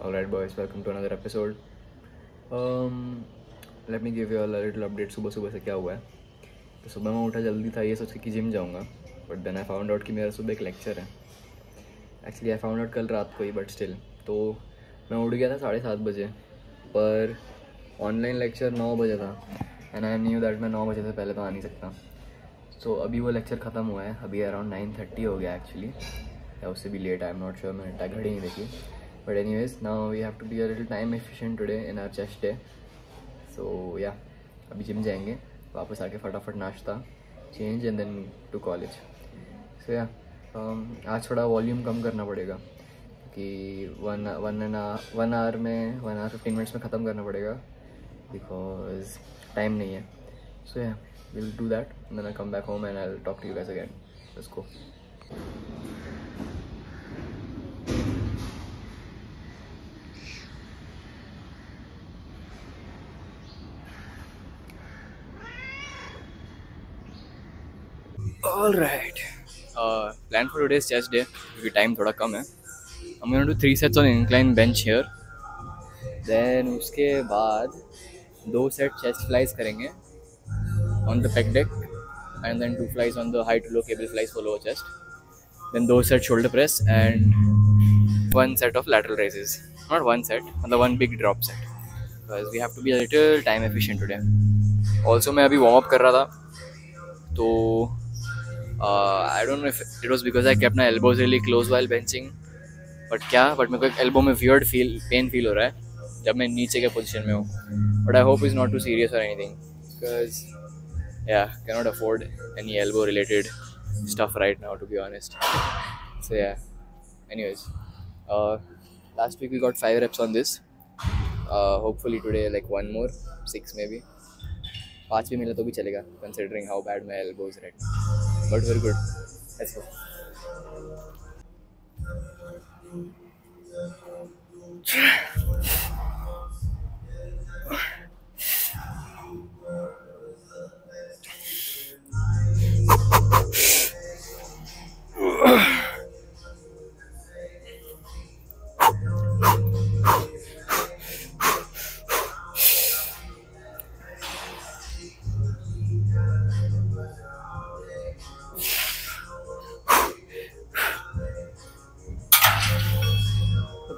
All boys, welcome to another episode. Um, let me give you a little update. सुबह सुबह से क्या हुआ है? तो सुबह मैं उठा जल्दी था ये सोच के कि जिम जाऊँगा but then I found out कि मेरा सुबह एक लेक्चर है। एक्चुअली आई फाउंड आउट कल रात को ही बट स्टिल तो मैं उठ गया था साढ़े सात बजे पर ऑनलाइन लेक्चर नौ बजे था एंड आई न्यू दैट मैं नौ बजे से पहले तो आ नहीं सकता। सो so, अभी वो लेक्चर ख़त्म हुआ है अभी अराउंड नाइन थर्टी हो गया एक्चुअली या उससे भी late I am not sure मैंने घड़ी नहीं देखी। Anyways now we have to be a little time efficient today in our chest day so yeah अभी जिम जाएँगे, वापस आके फटाफट नाश्ता change and then to college so yeah आज थोड़ा वॉल्यूम कम करना पड़ेगा, कि one one and one hour में वन आवर फिफ्टीन मिनट्स में ख़त्म करना पड़ेगा बिकॉज़ टाइम नहीं है. So yeah will do that then I come back home and I talk to you again. Let's go. All right. Uh, plan for today's chest day क्योंकि time थोड़ा कम है I'm gonna do three sets on incline bench here. Then उसके बाद दो set chest flies करेंगे on the pec deck and then two flies on the high to low cable flies for lower chest. Then those set shoulder press and one set of lateral raises. Not one set, but one big drop set. Because we have to be a little time efficient today. Also मैं अभी warm up कर रहा था तो I don't know if it was because I kept my elbows really close while benching but क्या but मेरे को एक एल्बो में वियर्ड फील पेन फील हो रहा है जब मैं नीचे के पोजीशन में हूँ but I hope is not too serious और anything because yeah cannot afford any elbow related stuff right now to be honest so yeah anyways uh, last week we got five reps on this uh, hopefully today like one more six maybe पाँच भी मिला तो भी चलेगा bad my elbow is right now but very good. Let's go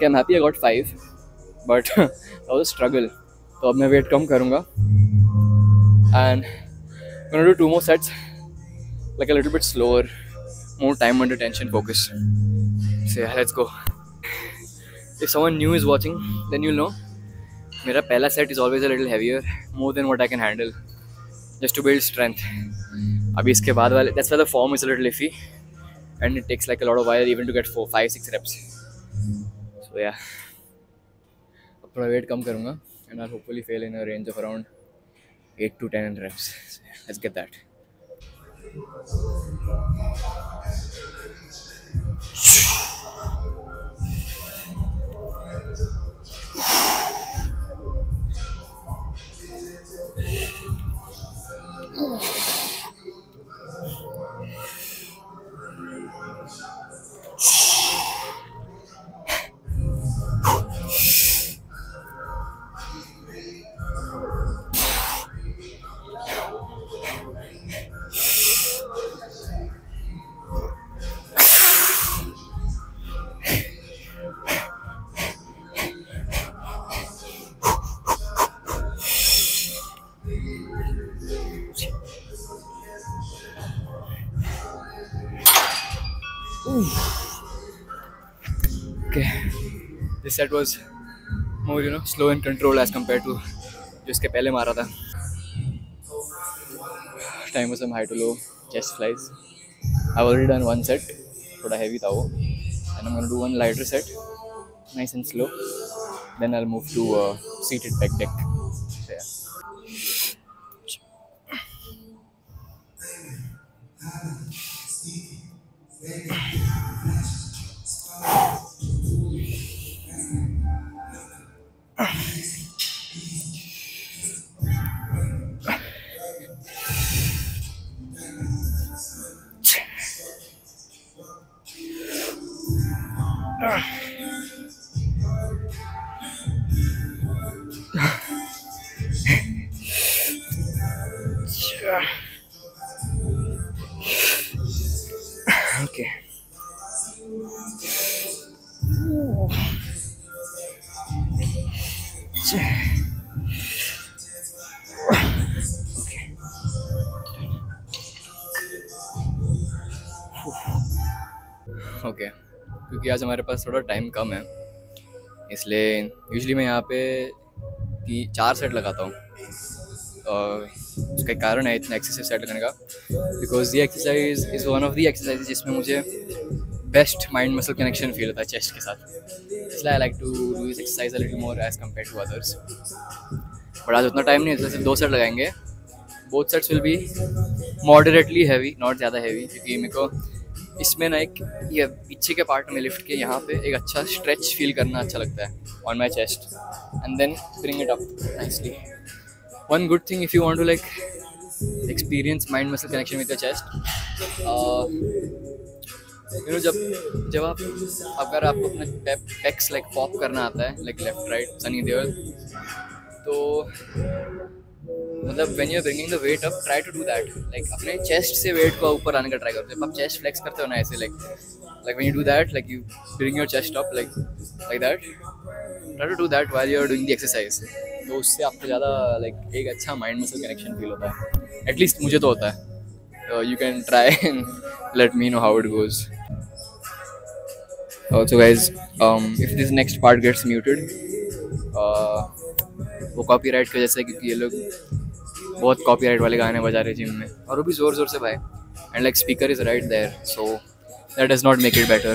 okay am happy about five but was struggle तो अब मैं weight कम करूँगा. And do two more sets like a little bit slower more time under tension focus से let's go if someone new is watching then you know मेरा पहला set is always a little heavier more than what I can handle just to build strength अभी इसके बाद वाले that's why form is a little iffy and it takes like a lot of wire even to get four five six reps so yeah अपना weight कम करूँगा and our hopefully fail in range of around eight to ten reps let's get that this set was more you know slow and control as compared to जो इसके पहले मारा था time was some high to low chest flies I've already done one set थोड़ा heavy था वो and I'm gonna do one lighter set nice and slow then I'll move to uh, seated okay क्योंकि आज हमारे पास थोड़ा time कम है, इसलिए usually मैं यहाँ पे चार सेट लगाता हूँ। और उसका कारण है इतना एक्सरसाइज सेट लगाने का। बिकॉज़ ये exercise is one of the exercise जिसमें मुझे best mind muscle connection feel होता है चेस्ट के साथ। इसलिए I like to do this exercise little more as compare to others but आज उतना टाइम नहीं है, सिर्फ़ दो सेट लगाएँगे। Both sets will be moderately heavy not ज़्यादा हैवी क्योंकि मेरे को इसमें ना एक ये पीछे के पार्ट में लिफ्ट के यहाँ पे एक अच्छा स्ट्रेच फील करना अच्छा लगता है on my chest and then bring it up nicely one good thing if you want to like experience mind muscle connection with the chest you know जब जब आप, अगर आपको अपने पेक्स लाइक पॉप करना आता है like left right Sunny Deol तो मतलब when you bringing the weight up try to do that like अपने चेस्ट से वेट को ऊपर आने का ट्राई करते जब आप चेस्ट फ्लेक्स करते हो ना ऐसे like like when you do that like you bring your chest up like like that try to do that while you are doing the exercise तो उससे आपको ज़्यादा लाइक एक अच्छा माइंड मसल कनेक्शन फील होता है। एटलीस्ट मुझे तो होता है। You can try let me know how it goes also if this next part gets muted uh, वो कॉपीराइट की वजह से क्योंकि ये लोग बहुत कॉपीराइट वाले गाने बजा रहे जिम में। और वो भी ज़ोर ज़ोर से भाई। And like speaker is right there so that does not make it better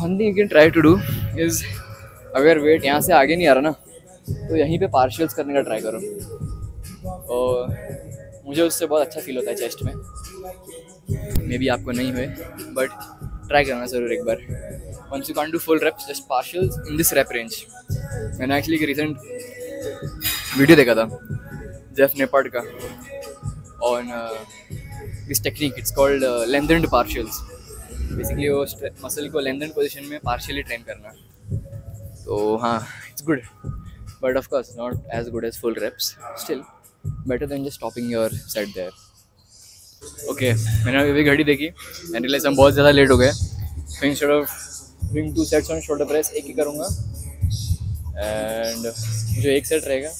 one thing you can try to do is अगर वेट यहाँ से आगे नहीं आ रहा ना तो यहीं पे पार्शियल्स करने का ट्राई करो। और मुझे उससे बहुत अच्छा फील होता है चेस्ट में। मे बी आपको नहीं हुए बट ट्राई करना ज़रूर एक बार। Once you can't do full reps just partials in this rep range मैंने एक्चुअली एक रिसेंट वीडियो देखा था जेफ नेपार्ड का। On this technique it's called lengthened partials basically वो मसल को लेंथन पोजीशन में पार्शियली ट्रेन करना तो हाँ it's good but of course not as good as full reps still better than just stopping your set there okay मैंने अभी घड़ी देखी एंड रियलाइज़ हम बहुत ज़्यादा लेट हो गए। तो instead of doing two sets on shoulder press एक ही करूँगा। एंड जो एक सेट रहेगा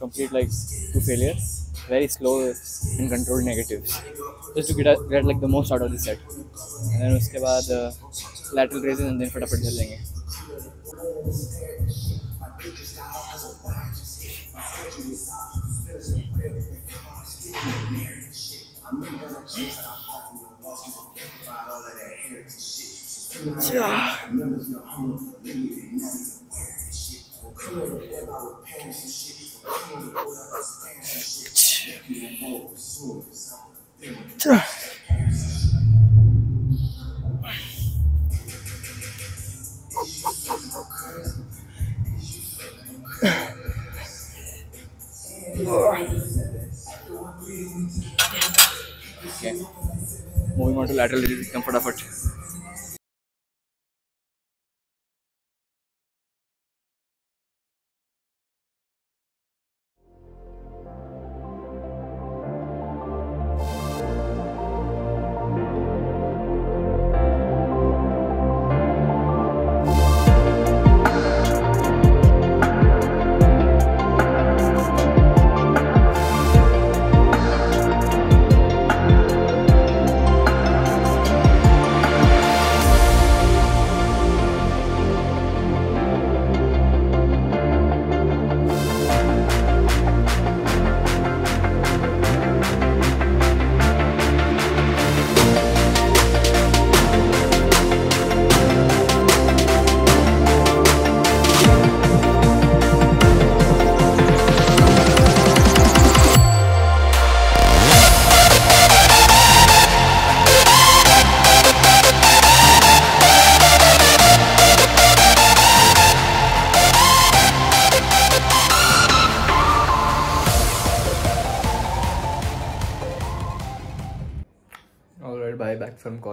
complete like to failure very slow and controlled negatives just to get, get like the most out of this set and then उसके बाद uh, lateral raises and then फटाफट चल लेंगे Okay. Moving on to lateral release, come फटाफट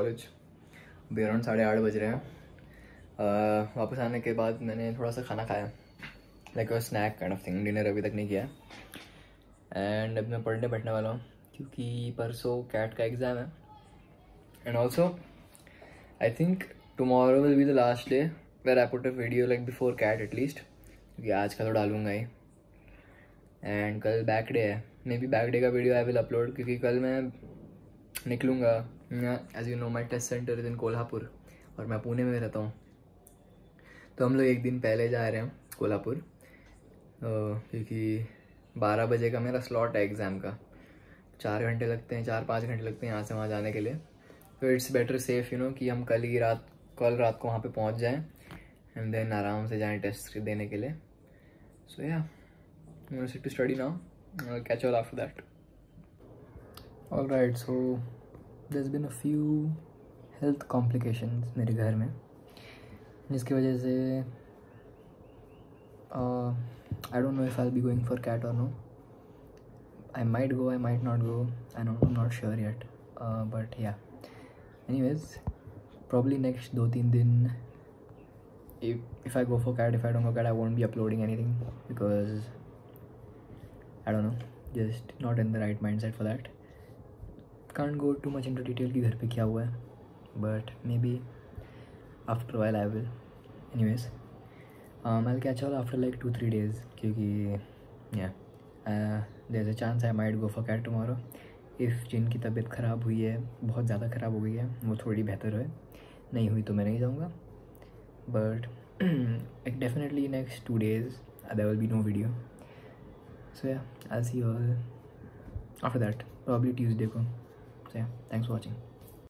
college अभी around साढ़े आठ बज रहे हैं। uh, वापस आने के बाद मैंने थोड़ा सा खाना खाया। Like snack kind of thing dinner अभी तक नहीं किया। एंड अब मैं पढ़ने बैठने वाला हूँ क्योंकि परसों कैट का एग्ज़ाम है। And also I think tomorrow will be the last day where I put a video like before CAT at least क्योंकि आज का तो डालूँगा ही। एंड कल बैक डे है। मे बी बैक डे का वीडियो आई विल अपलोड क्योंकि कल मैं निकलूँगा। As you know my test center is in Kolhapur और मैं पुणे में रहता हूँ। तो हम लोग एक दिन पहले जा रहे हैं कोल्हापुर क्योंकि बारह बजे का मेरा स्लॉट है एग्ज़ाम का। चार घंटे लगते हैं, चार पाँच घंटे लगते हैं यहाँ से वहाँ जाने के लिए। तो it's better safe you know कि हम कल ही रात, कल रात को वहाँ पे पहुँच जाएँ एंड देन आराम से जाएँ टेस्ट देने के लिए। So yeah sit to study now catch all after that All right so this been a few health complications मेरे घर में जिसकी वजह से I don't know if I be going for CAT और no I might go, I might not go. I don't, I'm not sure yet. Uh, but yeah. Anyways, probably next दो तीन दिन if if I go for cat, if I don't go cat, I won't be uploading anything because I don't know, just not in the right mindset for that. Can't go too much into detail कि घर पे क्या हुआ है, but maybe after while I will anyways I'll catch all after like two three days क्योंकि yeah. There a chance I might go for CAT tomorrow if जिनकी तबीयत ख़राब हुई है बहुत ज़्यादा ख़राब हो गई है वो थोड़ी बेहतर है। नहीं हुई तो मैं नहीं जाऊँगा। But definitely next two days will be no video so yeah I see all after that probably Tuesday को. सो या थैंक्स फॉर वॉचिंग